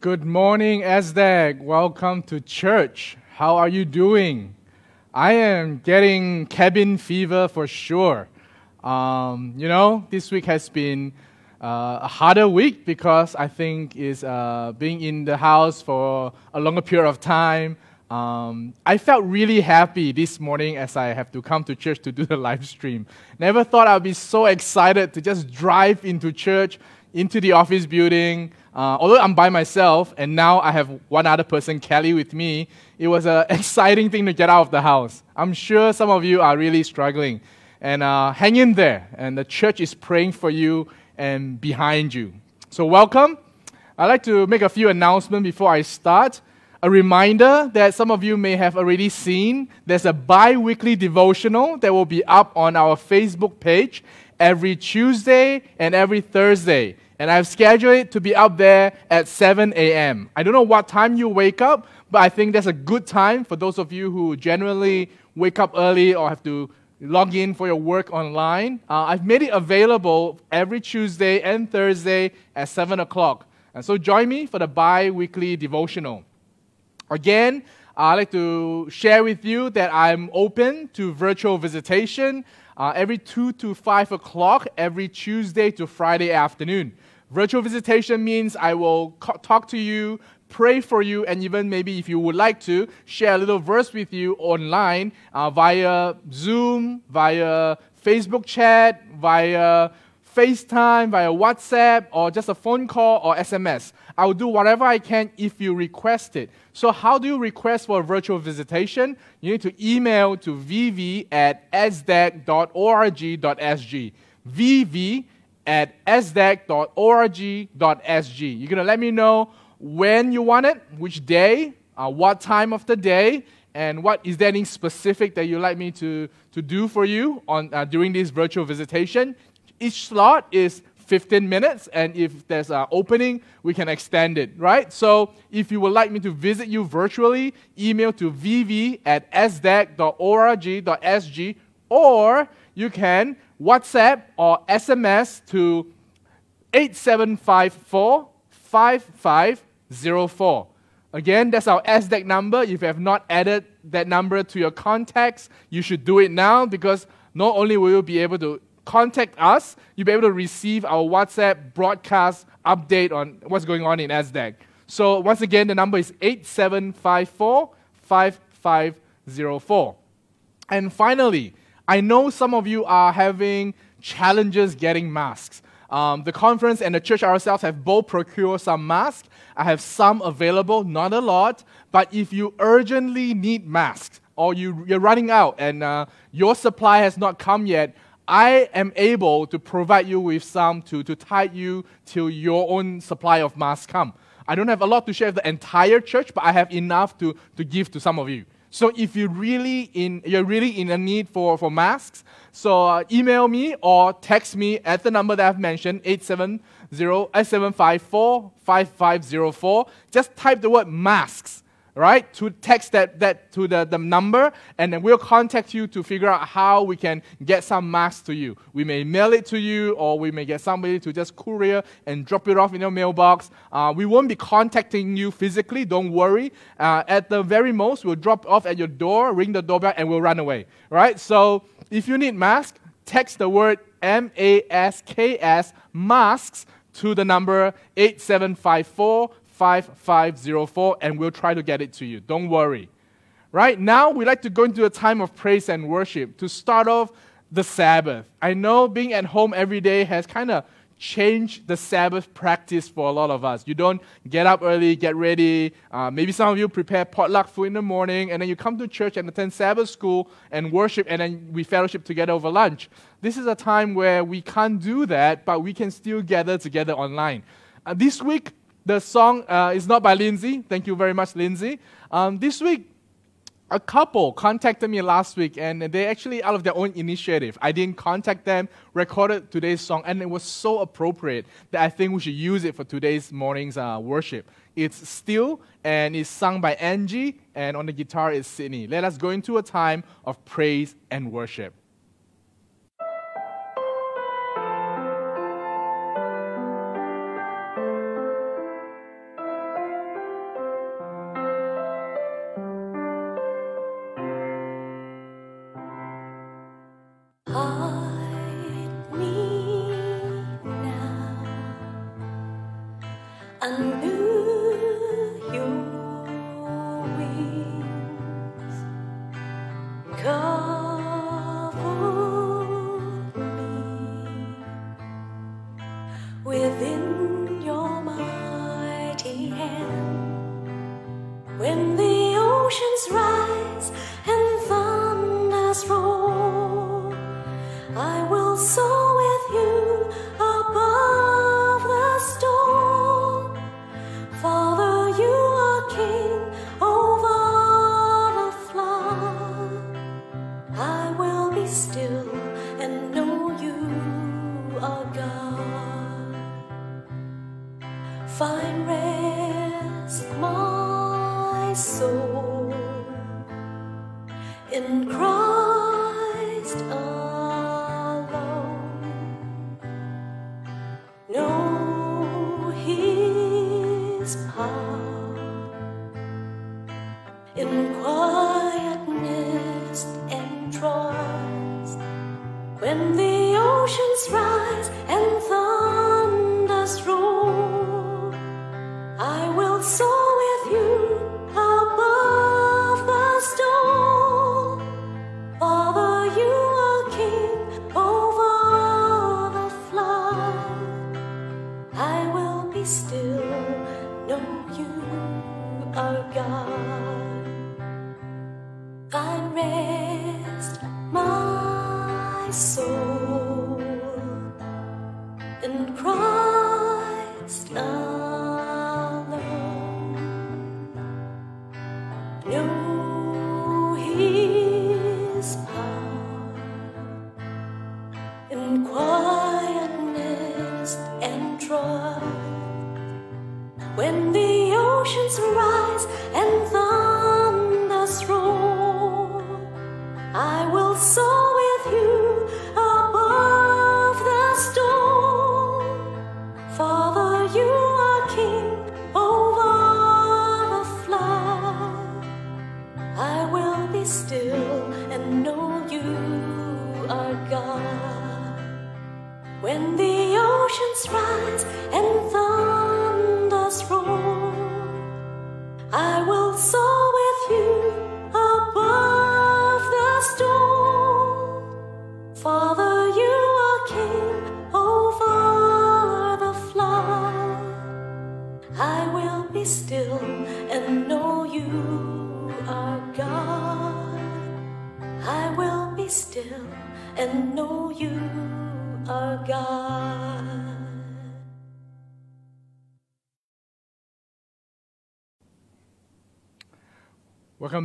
Good morning, ESDAG. Welcome to church. How are you doing? I am getting cabin fever for sure. Um, you know, this week has been uh, a harder week because I think is uh, being in the house for a longer period of time. Um, I felt really happy this morning as I have to come to church to do the live stream. Never thought I'd be so excited to just drive into church, into the office building. Uh, although I'm by myself and now I have one other person, Kelly, with me, it was an exciting thing to get out of the house. I'm sure some of you are really struggling. And uh, hang in there, and the church is praying for you and behind you. So, welcome. I'd like to make a few announcements before I start. A reminder that some of you may have already seen there's a bi weekly devotional that will be up on our Facebook page every Tuesday and every Thursday. And I've scheduled it to be up there at 7 a.m. I don't know what time you wake up, but I think that's a good time for those of you who generally wake up early or have to log in for your work online. Uh, I've made it available every Tuesday and Thursday at 7 o'clock. And so join me for the bi weekly devotional. Again, I'd like to share with you that I'm open to virtual visitation uh, every 2 to 5 o'clock every Tuesday to Friday afternoon. Virtual visitation means I will talk to you pray for you, and even maybe if you would like to, share a little verse with you online uh, via Zoom, via Facebook chat, via FaceTime, via WhatsApp, or just a phone call or SMS. I will do whatever I can if you request it. So, how do you request for a virtual visitation? You need to email to vv at sdag.org.sg. vv at sdag.org.sg. You're going to let me know when you want it, which day, uh, what time of the day, and what is there anything specific that you'd like me to, to do for you on, uh, during this virtual visitation. Each slot is 15 minutes, and if there's an opening, we can extend it, right? So if you would like me to visit you virtually, email to vv at sdag.org.sg, or you can WhatsApp or SMS to 8754 55 04. Again, that's our SDAG number. If you have not added that number to your contacts, you should do it now because not only will you be able to contact us, you'll be able to receive our WhatsApp broadcast update on what's going on in SDAG. So once again, the number is 8754 5504. And finally, I know some of you are having challenges getting masks. Um, the conference and the church ourselves have both procured some masks. I have some available, not a lot, but if you urgently need masks or you, you're running out and uh, your supply has not come yet, I am able to provide you with some to, to tide you till your own supply of masks come. I don't have a lot to share with the entire church, but I have enough to, to give to some of you. So if you really in, you're really in a need for, for masks, so uh, email me or text me at the number that I've mentioned, 870 754 5504. Just type the word masks right? To text that, that to the, the number, and then we'll contact you to figure out how we can get some masks to you. We may mail it to you, or we may get somebody to just courier and drop it off in your mailbox. Uh, we won't be contacting you physically, don't worry. Uh, at the very most, we'll drop off at your door, ring the doorbell, and we'll run away, right? So if you need masks, text the word M A S K S, masks, to the number 8754 5504 and we'll try to get it to you. Don't worry. Right now, we'd like to go into a time of praise and worship to start off the Sabbath. I know being at home every day has kind of changed the Sabbath practice for a lot of us. You don't get up early, get ready. Uh, maybe some of you prepare potluck food in the morning, and then you come to church and attend Sabbath school and worship, and then we fellowship together over lunch. This is a time where we can't do that, but we can still gather together online. Uh, this week, the song uh, is not by Lindsay. Thank you very much, Lindsay. Um, this week, a couple contacted me last week, and they actually, out of their own initiative, I didn't contact them, recorded today's song, and it was so appropriate that I think we should use it for today's morning's uh, worship. It's Still, and it's sung by Angie, and on the guitar is Sydney. Let us go into a time of praise and worship. Welcome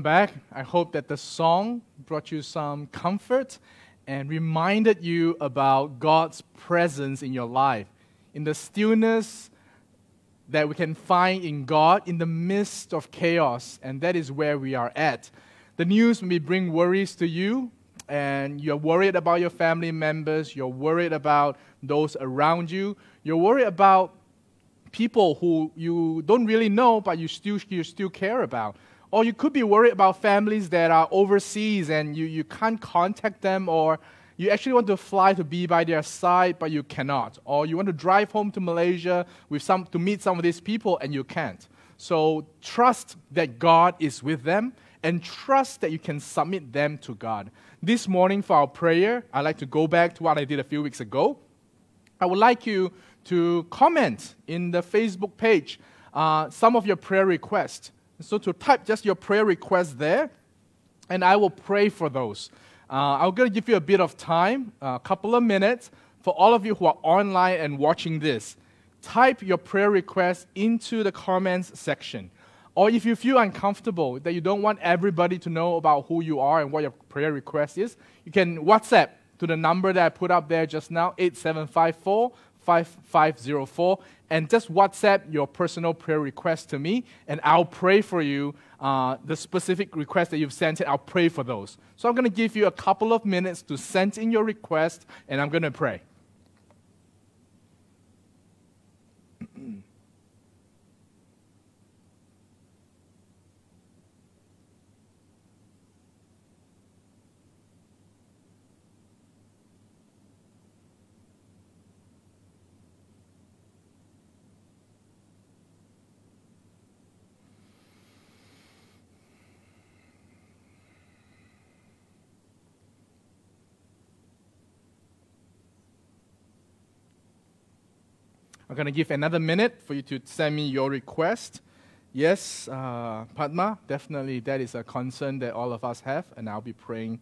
back. I hope that the song brought you some comfort and reminded you about God's presence in your life, in the stillness that we can find in God in the midst of chaos, and that is where we are at. The news may bring worries to you, and you're worried about your family members, you're worried about those around you, you're worried about people who you don't really know, but you still, you still care about. Or you could be worried about families that are overseas and you, you can't contact them, or you actually want to fly to be by their side, but you cannot. Or you want to drive home to Malaysia with some, to meet some of these people, and you can't. So trust that God is with them and trust that you can submit them to God. This morning, for our prayer, I'd like to go back to what I did a few weeks ago. I would like you to comment in the Facebook page uh, some of your prayer requests. So to type just your prayer request there, and I will pray for those. Uh, I'm going to give you a bit of time, a couple of minutes, for all of you who are online and watching this. Type your prayer request into the comments section. Or if you feel uncomfortable that you don't want everybody to know about who you are and what your prayer request is, you can WhatsApp to the number that I put up there just now, 8754 5504 and just WhatsApp your personal prayer request to me, and I'll pray for you. Uh, the specific request that you've sent in, I'll pray for those. So I'm going to give you a couple of minutes to send in your request, and I'm going to pray. I'm going to give another minute for you to send me your request. Yes, uh, Padma, definitely that is a concern that all of us have, and I'll be praying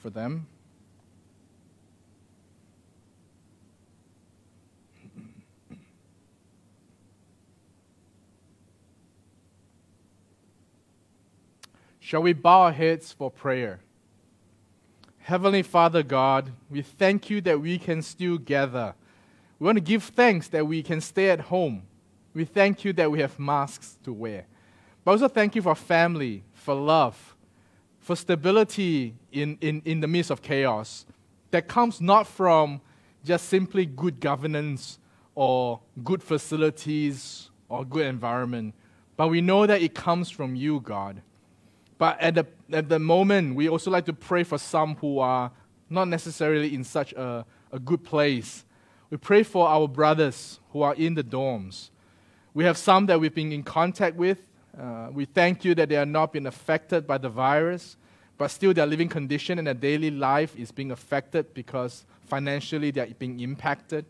for them. Shall we bow our heads for prayer? Heavenly Father God, we thank you that we can still gather. We want to give thanks that we can stay at home. We thank you that we have masks to wear. But also thank you for family, for love, for stability in, in, in the midst of chaos that comes not from just simply good governance or good facilities or good environment, but we know that it comes from you, God. But at the, at the moment, we also like to pray for some who are not necessarily in such a, a good place. We pray for our brothers who are in the dorms. We have some that we've been in contact with. Uh, we thank you that they are not being affected by the virus, but still their living condition and their daily life is being affected because financially they are being impacted.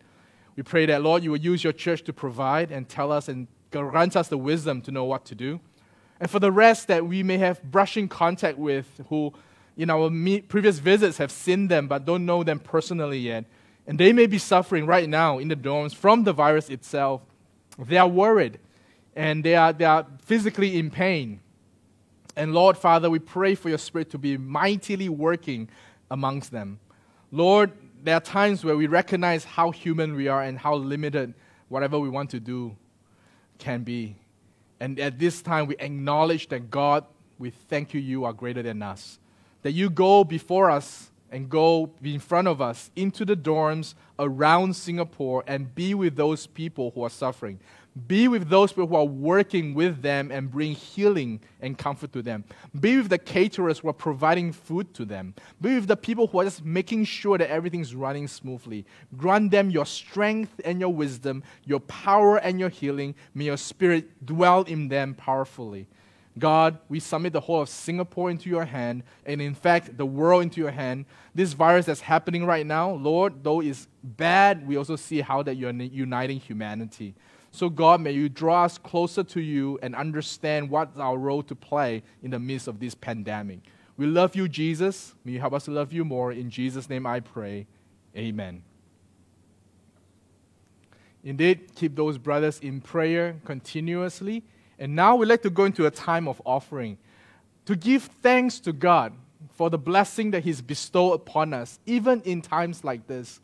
We pray that, Lord, you will use your church to provide and tell us and grant us the wisdom to know what to do. And for the rest that we may have brushing contact with, who in our previous visits have seen them but don't know them personally yet, and they may be suffering right now in the dorms from the virus itself. They are worried and they are, they are physically in pain. And Lord, Father, we pray for your Spirit to be mightily working amongst them. Lord, there are times where we recognize how human we are and how limited whatever we want to do can be. And at this time, we acknowledge that God, we thank you, you are greater than us. That you go before us and go in front of us into the dorms around Singapore and be with those people who are suffering. Be with those people who are working with them and bring healing and comfort to them. Be with the caterers who are providing food to them. Be with the people who are just making sure that everything's running smoothly. Grant them your strength and your wisdom, your power and your healing. May your spirit dwell in them powerfully. God, we submit the whole of Singapore into your hand, and in fact, the world into your hand. This virus that's happening right now, Lord, though is bad, we also see how that you're uniting humanity. So, God, may you draw us closer to you and understand what's our role to play in the midst of this pandemic. We love you, Jesus. May you help us to love you more. In Jesus' name I pray. Amen. Indeed, keep those brothers in prayer continuously. And now we'd like to go into a time of offering to give thanks to God for the blessing that He's bestowed upon us, even in times like this.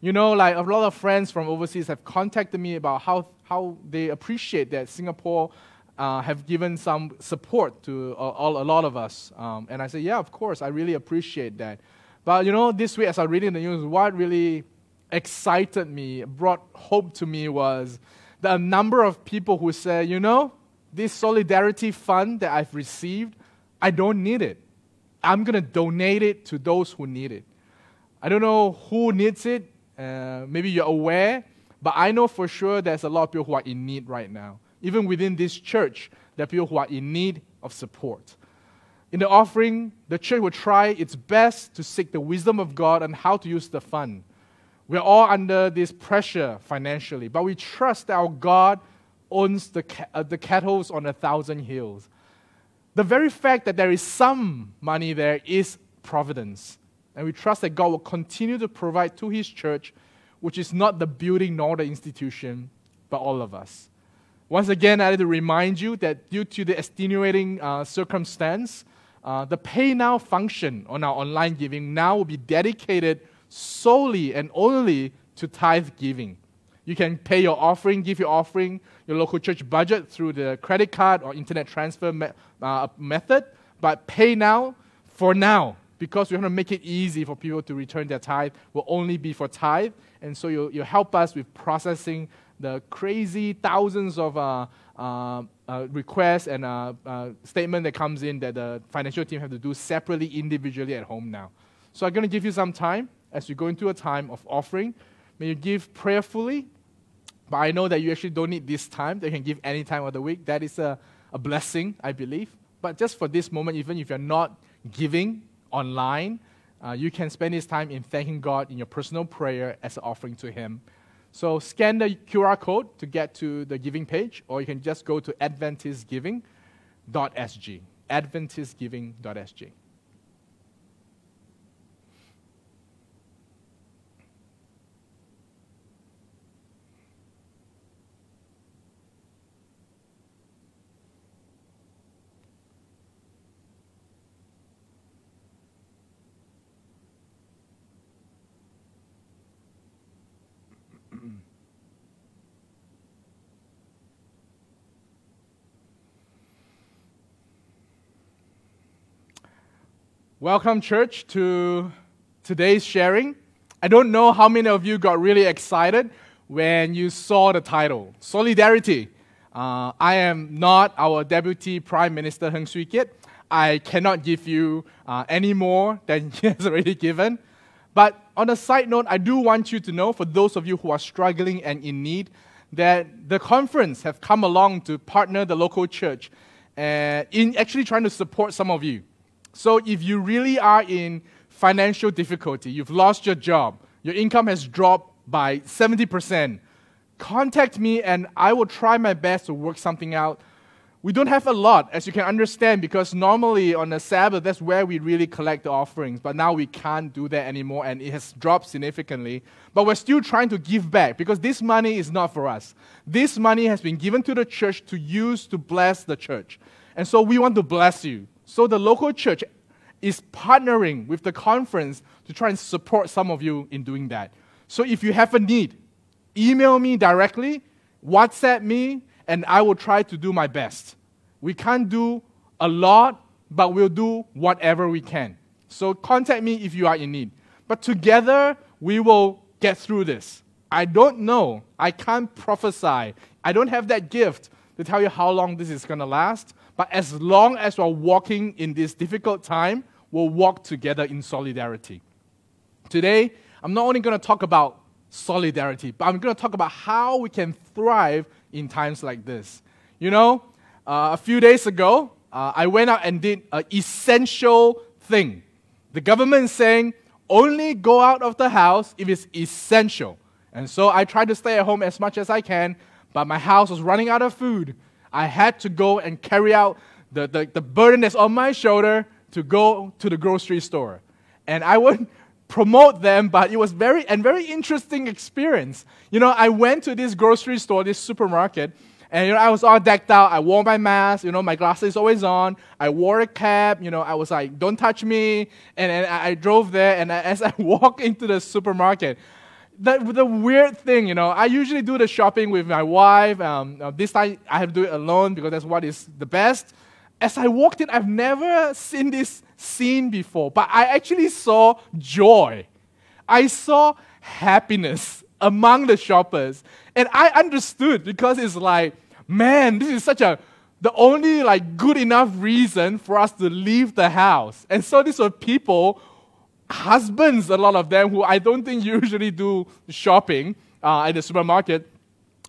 You know, like a lot of friends from overseas have contacted me about how, how they appreciate that Singapore uh, have given some support to all, a lot of us. Um, and I said, yeah, of course, I really appreciate that. But you know, this week as I read in the news, what really excited me, brought hope to me was the number of people who said, you know, this solidarity fund that I've received, I don't need it. I'm going to donate it to those who need it. I don't know who needs it. Uh, maybe you're aware, but I know for sure there's a lot of people who are in need right now. Even within this church, there are people who are in need of support. In the offering, the church will try its best to seek the wisdom of God on how to use the fund. We're all under this pressure financially, but we trust our God owns the, uh, the cattle on a thousand hills. The very fact that there is some money there is providence. And we trust that God will continue to provide to His church, which is not the building nor the institution, but all of us. Once again, I need to remind you that due to the extenuating uh, circumstance, uh, the pay now function on our online giving now will be dedicated solely and only to tithe giving. You can pay your offering, give your offering, your local church budget through the credit card or internet transfer me- uh, method, but pay now for now because we want to make it easy for people to return their tithe will only be for tithe. And so you, you help us with processing the crazy thousands of uh, uh, uh, requests and uh, uh, statement that comes in that the financial team have to do separately, individually at home now. So I'm going to give you some time as you go into a time of offering. May you give prayerfully but I know that you actually don't need this time. They can give any time of the week. That is a, a blessing, I believe. But just for this moment, even if you're not giving online, uh, you can spend this time in thanking God in your personal prayer as an offering to Him. So scan the QR code to get to the giving page, or you can just go to adventistgiving.sg. Adventistgiving.sg. Welcome, church, to today's sharing. I don't know how many of you got really excited when you saw the title Solidarity. Uh, I am not our Deputy Prime Minister Heng Swee Keat. I cannot give you uh, any more than he has already given. But on a side note, I do want you to know, for those of you who are struggling and in need, that the conference have come along to partner the local church uh, in actually trying to support some of you. So if you really are in financial difficulty, you've lost your job, your income has dropped by 70%, contact me and I will try my best to work something out. We don't have a lot, as you can understand, because normally on the Sabbath, that's where we really collect the offerings. But now we can't do that anymore, and it has dropped significantly. But we're still trying to give back because this money is not for us. This money has been given to the church to use to bless the church. And so we want to bless you. So the local church is partnering with the conference to try and support some of you in doing that. So if you have a need, email me directly, WhatsApp me, and I will try to do my best. We can't do a lot, but we'll do whatever we can. So contact me if you are in need. But together, we will get through this. I don't know. I can't prophesy. I don't have that gift to tell you how long this is going to last. But as long as we're walking in this difficult time, we'll walk together in solidarity. Today, I'm not only going to talk about solidarity, but I'm going to talk about how we can thrive in times like this. You know, uh, a few days ago, uh, I went out and did an essential thing. The government is saying only go out of the house if it's essential. And so I tried to stay at home as much as I can, but my house was running out of food. I had to go and carry out the, the, the burden that's on my shoulder to go to the grocery store. And I would promote them, but it was very and very interesting experience. You know, I went to this grocery store, this supermarket, and you know, I was all decked out. I wore my mask, you know, my glasses always on. I wore a cap, you know, I was like, don't touch me. And, and I drove there, and as I walked into the supermarket, the, the weird thing, you know, I usually do the shopping with my wife. Um, uh, this time I have to do it alone because that's what is the best. As I walked in, I've never seen this scene before, but I actually saw joy. I saw happiness among the shoppers. And I understood because it's like, man, this is such a the only like good enough reason for us to leave the house. And so these were people husbands, a lot of them, who I don't think usually do shopping uh, at the supermarket,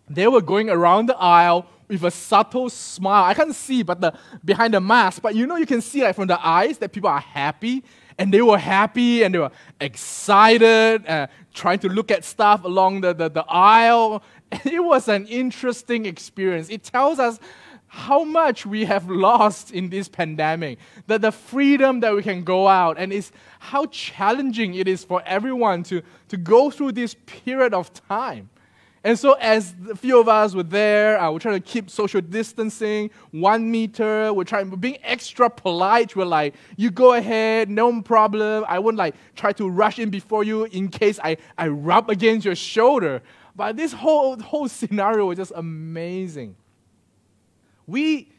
they were going around the aisle with a subtle smile. I can't see, but the behind the mask, but you know you can see like from the eyes that people are happy, and they were happy and they were excited, uh, trying to look at stuff along the, the, the aisle. It was an interesting experience. It tells us how much we have lost in this pandemic, that the freedom that we can go out, and it's how challenging it is for everyone to, to go through this period of time. And so, as a few of us were there, uh, we're trying to keep social distancing, one meter. We're trying, we're being extra polite. We're like, you go ahead, no problem. I wouldn't like try to rush in before you in case I, I rub against your shoulder. But this whole whole scenario was just amazing. We,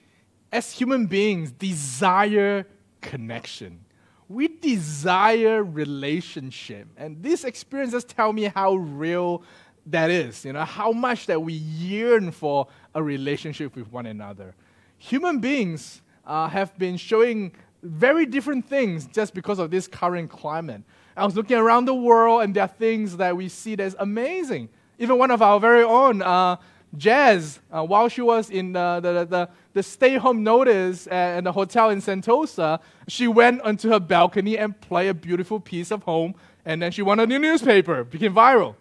as human beings, desire connection. We desire relationship. And these experiences tell me how real that is, you know, how much that we yearn for a relationship with one another. Human beings uh, have been showing very different things just because of this current climate. I was looking around the world, and there are things that we see that's amazing. Even one of our very own, uh, Jazz, uh, while she was in the, the, the, the stay home notice at, the hotel in Sentosa, she went onto her balcony and played a beautiful piece of home, and then she won a new newspaper, became viral.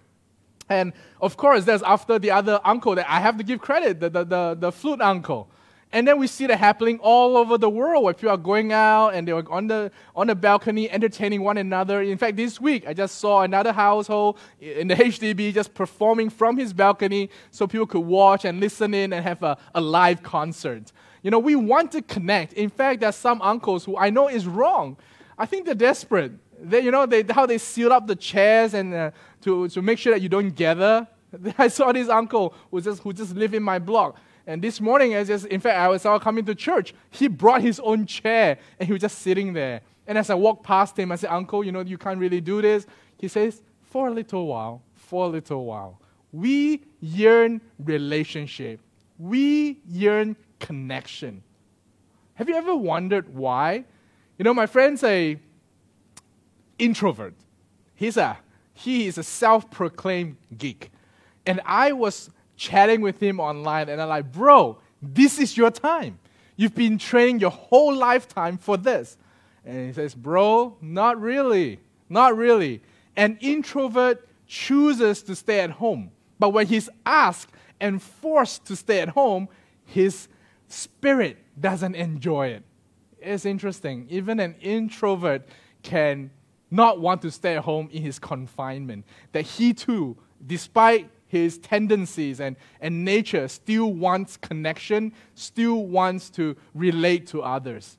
And of course, there's after the other uncle that I have to give credit, the, the, the, the flute uncle. And then we see that happening all over the world where people are going out and they were on the, on the balcony entertaining one another. In fact, this week I just saw another household in the HDB just performing from his balcony so people could watch and listen in and have a, a live concert. You know, we want to connect. In fact, there's some uncles who I know is wrong. I think they're desperate. They, you know, they, how they seal up the chairs and uh, to, to make sure that you don't gather. I saw this uncle who just, who just lived in my block. And this morning, I just, in fact, I was all coming to church. He brought his own chair and he was just sitting there. And as I walked past him, I said, Uncle, you know, you can't really do this. He says, For a little while, for a little while. We yearn relationship, we yearn connection. Have you ever wondered why? You know, my friend's a introvert. He's a he is a self-proclaimed geek. And I was chatting with him online, and I'm like, bro, this is your time. You've been training your whole lifetime for this. And he says, bro, not really. Not really. An introvert chooses to stay at home. But when he's asked and forced to stay at home, his spirit doesn't enjoy it. It's interesting. Even an introvert can not want to stay at home in his confinement. That he too, despite his tendencies and, and nature still wants connection, still wants to relate to others.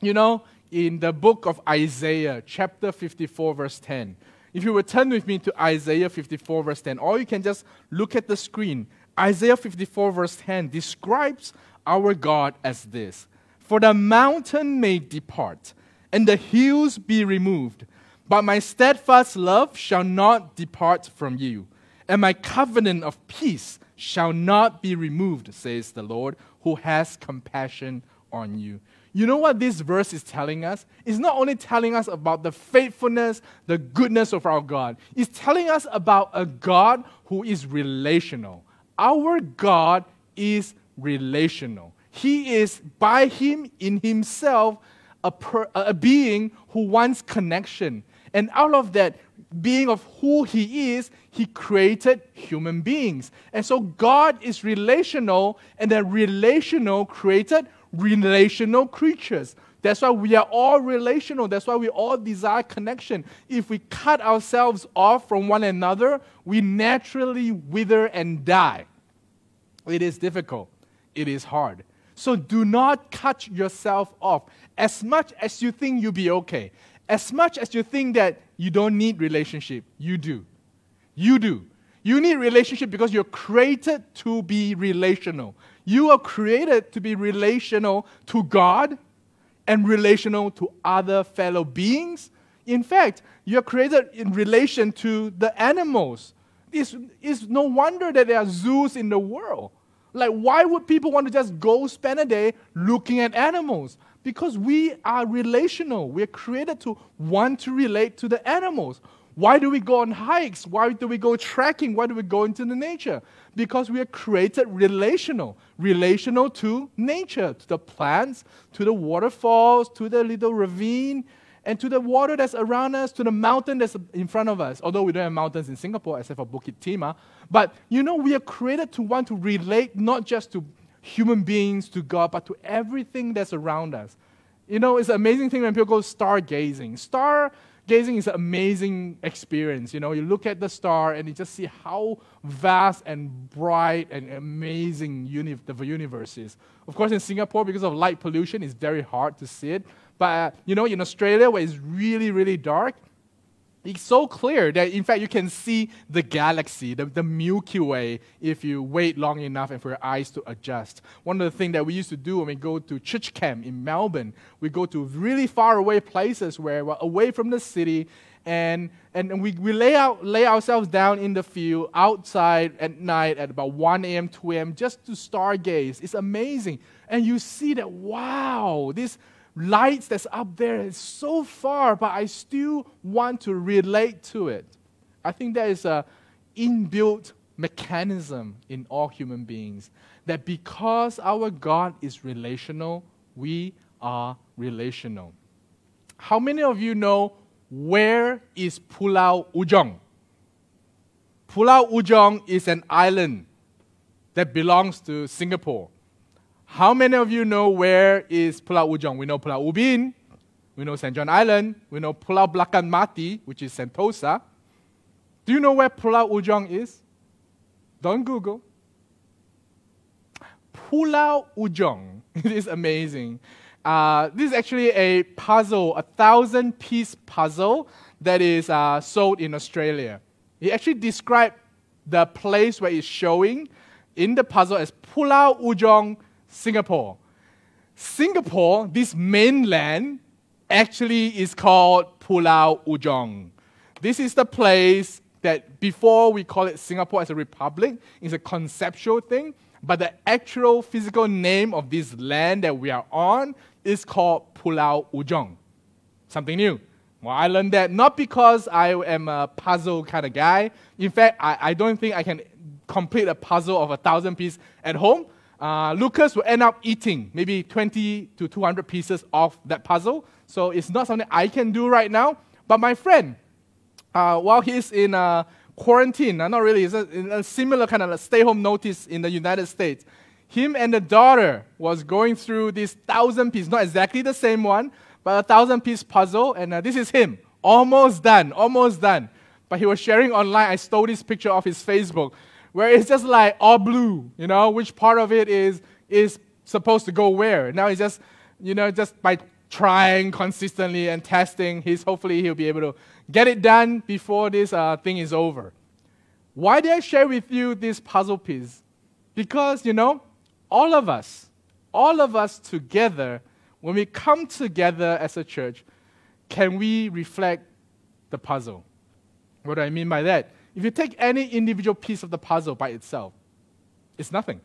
You know, in the book of Isaiah, chapter 54, verse 10, if you would turn with me to Isaiah 54, verse 10, or you can just look at the screen. Isaiah 54, verse 10 describes our God as this For the mountain may depart, and the hills be removed, but my steadfast love shall not depart from you and my covenant of peace shall not be removed, says the Lord, who has compassion on you. You know what this verse is telling us? It's not only telling us about the faithfulness, the goodness of our God, it's telling us about a God who is relational. Our God is relational. He is, by Him in Himself, a, per, a being who wants connection. And out of that being of who He is, He created human beings. And so God is relational, and that relational created relational creatures. That's why we are all relational. That's why we all desire connection. If we cut ourselves off from one another, we naturally wither and die. It is difficult, it is hard. So do not cut yourself off. As much as you think you'll be okay, as much as you think that you don't need relationship, you do. You do. You need relationship because you're created to be relational. You are created to be relational to God and relational to other fellow beings. In fact, you're created in relation to the animals. It's, it's no wonder that there are zoos in the world. Like, why would people want to just go spend a day looking at animals? Because we are relational. We're created to want to relate to the animals. Why do we go on hikes? Why do we go trekking? Why do we go into the nature? Because we are created relational, relational to nature, to the plants, to the waterfalls, to the little ravine, and to the water that's around us, to the mountain that's in front of us. Although we don't have mountains in Singapore except for Bukit Timah, but you know we are created to want to relate not just to human beings to God, but to everything that's around us. You know, it's an amazing thing when people go stargazing. Stargazing is an amazing experience. You know, you look at the star and you just see how vast and bright and amazing uni- the universe is. Of course, in Singapore, because of light pollution, it's very hard to see it. But, uh, you know, in Australia, where it's really, really dark, it's so clear that, in fact, you can see the galaxy, the, the Milky Way, if you wait long enough and for your eyes to adjust. One of the things that we used to do when we go to church camp in Melbourne, we go to really far away places where we're away from the city and, and we, we lay, out, lay ourselves down in the field outside at night at about 1 a.m., 2 a.m., just to stargaze. It's amazing. And you see that, wow, this lights that's up there is so far, but I still want to relate to it. I think there is a inbuilt mechanism in all human beings that because our God is relational, we are relational. How many of you know where is Pulau Ujong? Pulau Ujong is an island that belongs to Singapore. How many of you know where is Pulau Ujong? We know Pulau Ubin, we know St. John Island, we know Pulau Belakang Mati, which is Sentosa. Do you know where Pulau Ujong is? Don't Google. Pulau Ujong. It is amazing. Uh, this is actually a puzzle, a thousand piece puzzle that is uh, sold in Australia. He actually described the place where it's showing in the puzzle as Pulau Ujong, Singapore. Singapore, this mainland, actually is called Pulau Ujong. This is the place that before we call it Singapore as a republic, it's a conceptual thing, but the actual physical name of this land that we are on is called Pulau Ujong. Something new. Well, I learned that not because I am a puzzle kind of guy. In fact, I, I don't think I can complete a puzzle of a thousand pieces at home. Uh, Lucas will end up eating maybe 20 to 200 pieces of that puzzle. So it's not something I can do right now. But my friend, uh, while he's in uh, quarantine, uh, not really, it's a, a similar kind of stay home notice in the United States, him and the daughter was going through this thousand piece, not exactly the same one, but a thousand piece puzzle, and uh, this is him. Almost done, almost done. But he was sharing online, I stole this picture off his Facebook, where it's just like all blue, you know, which part of it is, is supposed to go where. Now it's just, you know, just by trying consistently and testing, he's hopefully he'll be able to get it done before this uh, thing is over. Why did I share with you this puzzle piece? Because, you know, all of us, all of us together when we come together as a church, can we reflect the puzzle? What do I mean by that? If you take any individual piece of the puzzle by itself, it's nothing.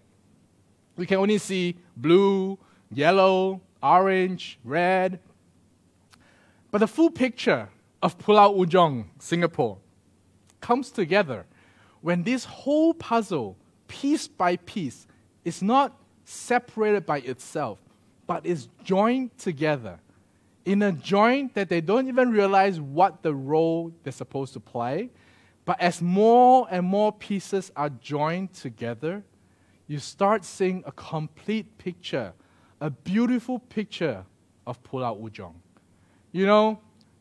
We can only see blue, yellow, orange, red. But the full picture of Pulau Ujong, Singapore, comes together when this whole puzzle, piece by piece, is not separated by itself, but is joined together in a joint that they don't even realize what the role they're supposed to play. But as more and more pieces are joined together, you start seeing a complete picture, a beautiful picture of Pulau Ujong. You know,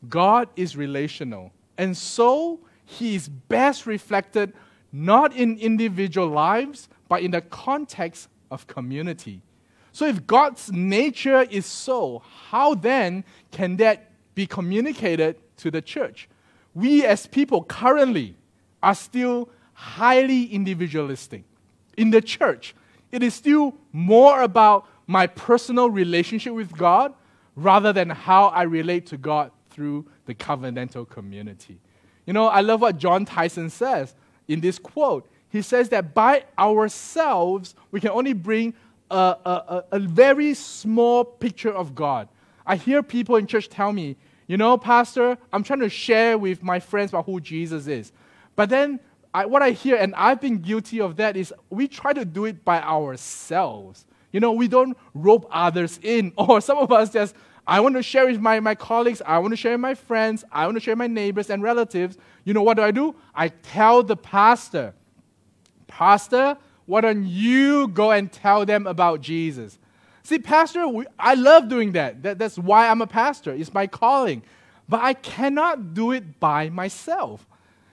God is relational, and so He is best reflected not in individual lives, but in the context of community. So, if God's nature is so, how then can that be communicated to the church? We as people currently are still highly individualistic. In the church, it is still more about my personal relationship with God rather than how I relate to God through the covenantal community. You know, I love what Jon Tyson says in this quote. He says that by ourselves, we can only bring a, a, a, very small picture of God. I hear people in church tell me, you know, Pastor, I'm trying to share with my friends about who Jesus is. But then I, what I hear, and I've been guilty of that, is we try to do it by ourselves. You know, we don't rope others in. Or some of us just, I want to share with my, my colleagues, I want to share with my friends, I want to share with my neighbors and relatives. You know what do I do? I tell the pastor, Pastor, why don't you go and tell them about Jesus? See, Pastor, we, I love doing that. that. That's why I'm a pastor, it's my calling. But I cannot do it by myself.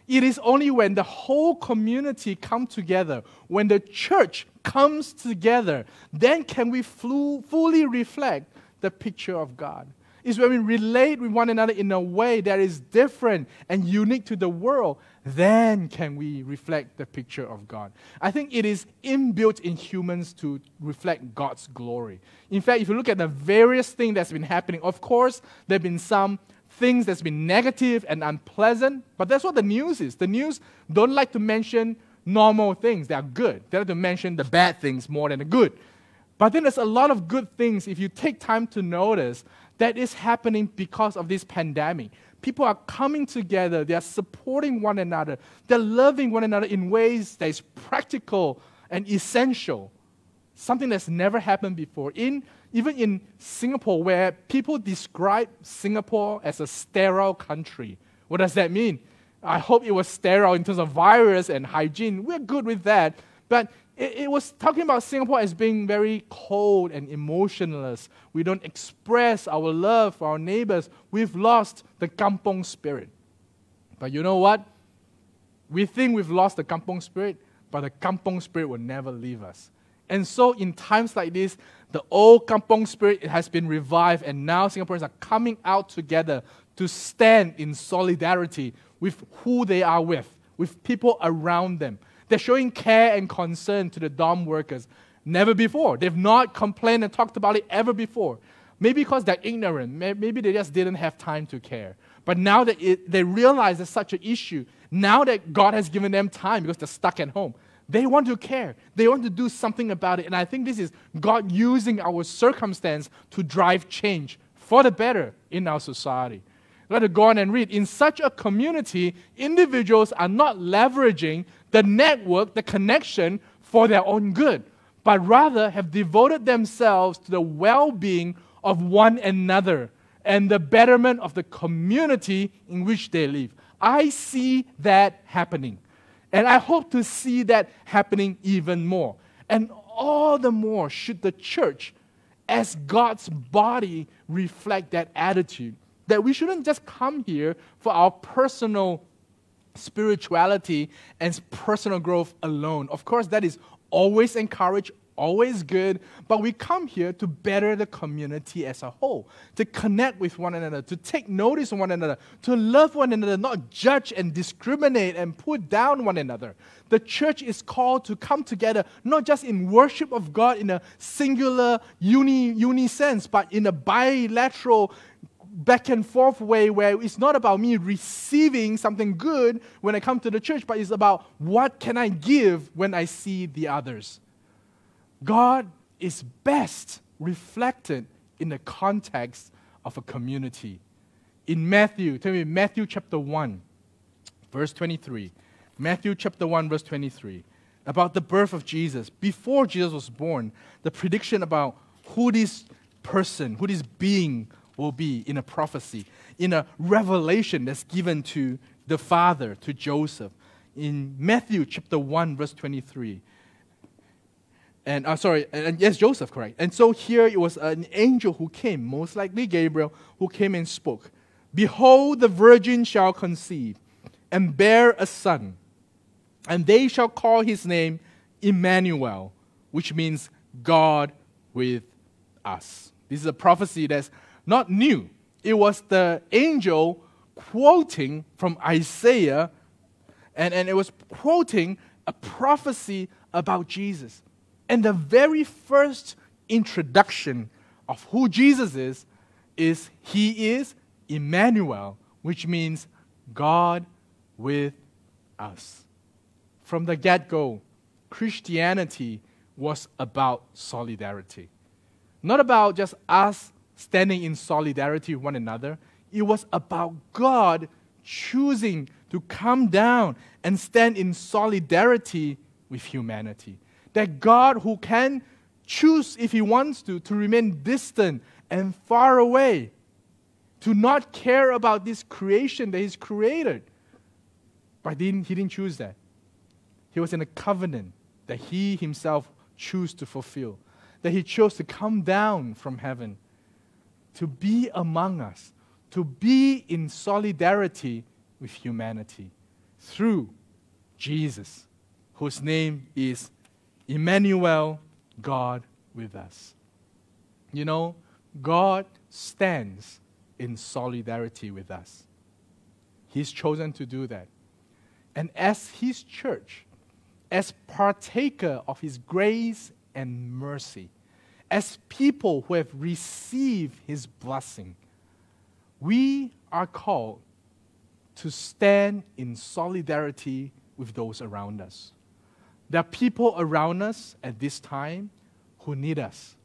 It is only when the whole community come together, when the church comes together, then can we flu- fully reflect the picture of God. It's when we relate with one another in a way that is different and unique to the world then can we reflect the picture of God. I think it is inbuilt in humans to reflect God's glory. In fact, if you look at the various things that's been happening, of course, there have been some things that's been negative and unpleasant, but that's what the news is. The news don't like to mention normal things that are good. They like to mention the bad things more than the good. But then there's a lot of good things if you take time to notice that is happening because of this pandemic. People are coming together, they are supporting one another, they're loving one another in ways that is practical and essential. Something that's never happened before. In, even in Singapore, where people describe Singapore as a sterile country. What does that mean? I hope it was sterile in terms of virus and hygiene. We're good with that. But it, it, was talking about Singapore as being very cold and emotionless. We don't express our love for our neighbors. We've lost the kampong spirit. But you know what? We think we've lost the kampong spirit, but the kampong spirit will never leave us. And so, in times like this, the old kampong spirit has been revived, and now Singaporeans are coming out together to stand in solidarity with who they are with, with people around them. They're showing care and concern to the dorm workers. Never before. They've not complained and talked about it ever before. Maybe because they're ignorant. Maybe they just didn't have time to care. But now that it, they realize there's such an issue, now that God has given them time because they're stuck at home, they want to care. They want to do something about it. And I think this is God using our circumstance to drive change for the better in our society. Let us go on and read. In such a community, individuals are not leveraging the network, the connection for their own good, but rather have devoted themselves to the well being of one another and the betterment of the community in which they live. I see that happening. And I hope to see that happening even more. And all the more should the church, as God's body, reflect that attitude that we shouldn't just come here for our personal spirituality and personal growth alone. Of course, that is always encouraged, always good, but we come here to better the community as a whole, to connect with one another, to take notice of one another, to love one another, not judge and discriminate and put down one another. The church is called to come together, not just in worship of God in a singular uni, uni sense, but in a bilateral back and forth way where it's not about me receiving something good when I come to the church, but it's about what can I give when I see the others. God is best reflected in the context of a community. In Matthew, tell me, Matthew chapter 1, verse 23. Matthew chapter 1, verse 23. About the birth of Jesus. Before Jesus was born, the prediction about who this person, who this being will be in a prophecy, in a revelation that's given to the Father, to Joseph. In Matthew chapter 1, verse 23. And uh, sorry, and yes, Joseph, correct. And so here it was an angel who came, most likely Gabriel, who came and spoke. Behold, the virgin shall conceive and bear a son, and they shall call his name Emmanuel, which means God with us. This is a prophecy that's not new. It was the angel quoting from Isaiah, and, and it was quoting a prophecy about Jesus. And the very first introduction of who Jesus is is He is Emmanuel, which means God with us. From the get go, Christianity was about solidarity. Not about just us standing in solidarity with one another. It was about God choosing to come down and stand in solidarity with humanity. That God, who can choose, if He wants to, to remain distant and far away, to not care about this creation that He's created. But He didn't he didn't choose that. He was in a covenant that He Himself chose to fulfill, that He chose to come down from heaven to be among us, to be in solidarity with humanity through Jesus, whose name is Emmanuel, God with us. You know, God stands in solidarity with us. He's chosen to do that. And as His church, as partaker of His grace and mercy, as people who have received his blessing, we are called to stand in solidarity with those around us. There are people around us at this time who need us.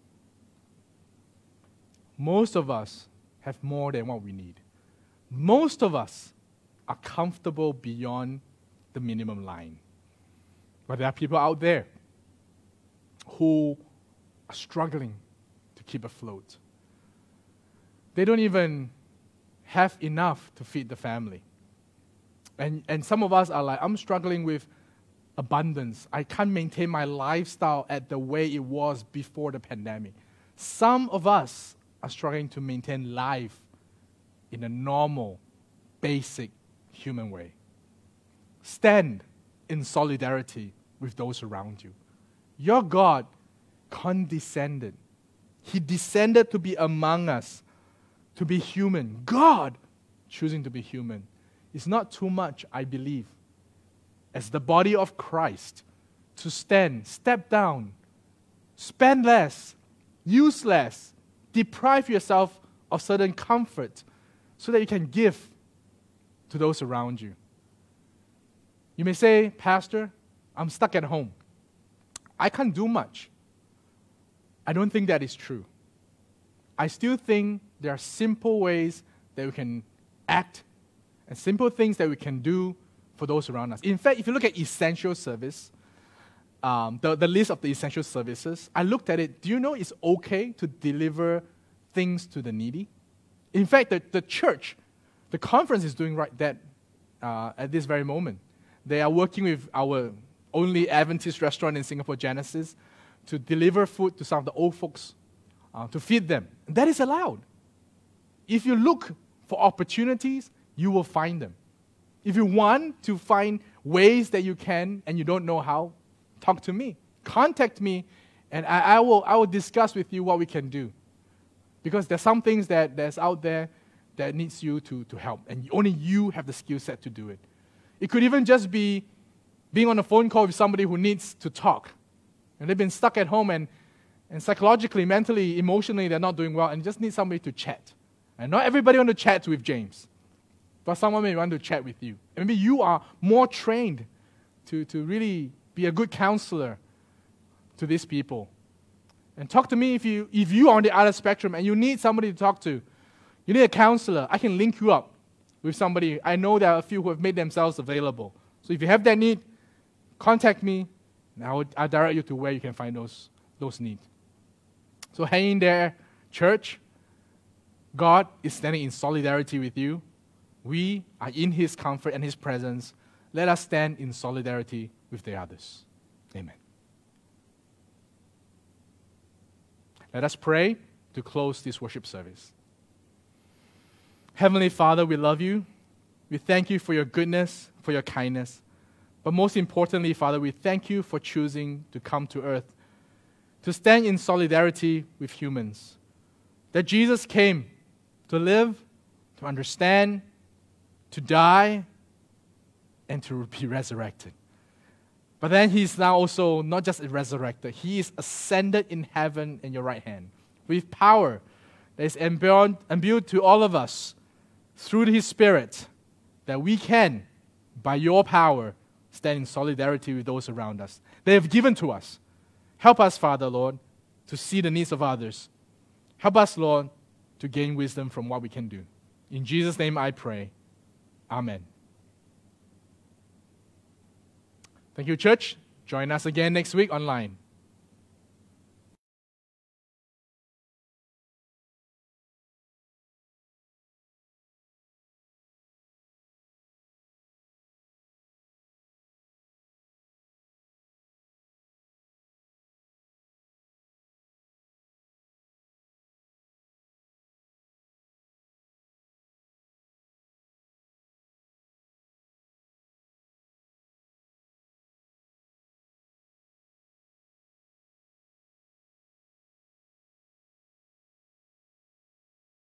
Most of us have more than what we need. Most of us are comfortable beyond the minimum line. But there are people out there who are struggling to keep afloat. They don't even have enough to feed the family. And, and some of us are like, I'm struggling with abundance. I can't maintain my lifestyle at the way it was before the pandemic. Some of us are struggling to maintain life in a normal, basic human way. Stand in solidarity with those around you. Your God condescended. He descended to be among us, to be human. God choosing to be human is not too much, I believe, as the body of Christ to stand, step down, spend less, use less, deprive yourself of certain comfort so that you can give to those around you. You may say, Pastor, I'm stuck at home. I can't do much. I don't think that is true. I still think there are simple ways that we can act and simple things that we can do for those around us. In fact, if you look at essential service, um, the, the list of the essential services, I looked at it. Do you know it's okay to deliver things to the needy? In fact, the, the church, the conference is doing right that uh, at this very moment. They are working with our only Adventist restaurant in Singapore, Genesis, to deliver food to some of the old folks, uh, to feed them. That is allowed. If you look for opportunities, you will find them. If you want to find ways that you can and you don't know how, talk to me. Contact me, and I, I, will, I will discuss with you what we can do. Because there's some things that, that's out there that needs you to, to help, and only you have the skill set to do it. It could even just be being on a phone call with somebody who needs to talk. And they've been stuck at home and, and psychologically, mentally, emotionally, they're not doing well and just need somebody to chat. And not everybody want to chat with James, but someone may want to chat with you. And maybe you are more trained to, to really be a good counselor to these people. And talk to me if you, if you are on the other spectrum and you need somebody to talk to. You need a counselor. I can link you up with somebody. I know there are a few who have made themselves available. So if you have that need, contact me, I will, I'll direct you to where you can find those, those needs. So hang in there, church. God is standing in solidarity with you. We are in His comfort and His presence. Let us stand in solidarity with the others. Amen. Let us pray to close this worship service. Heavenly Father, we love you. We thank you for your goodness, for your kindness. But most importantly, Father, we thank you for choosing to come to earth to stand in solidarity with humans. That Jesus came to live, to understand, to die, and to be resurrected. But then he's now also not just resurrected, he is ascended in heaven in your right hand with power that is imbued, imbued to all of us through his Spirit, that we can, by your power, stand in solidarity with those around us. They have given to us. Help us, Father, Lord, to see the needs of others. Help us, Lord, to gain wisdom from what we can do. In Jesus' name I pray. Amen. Thank you, church. Join us again next week online.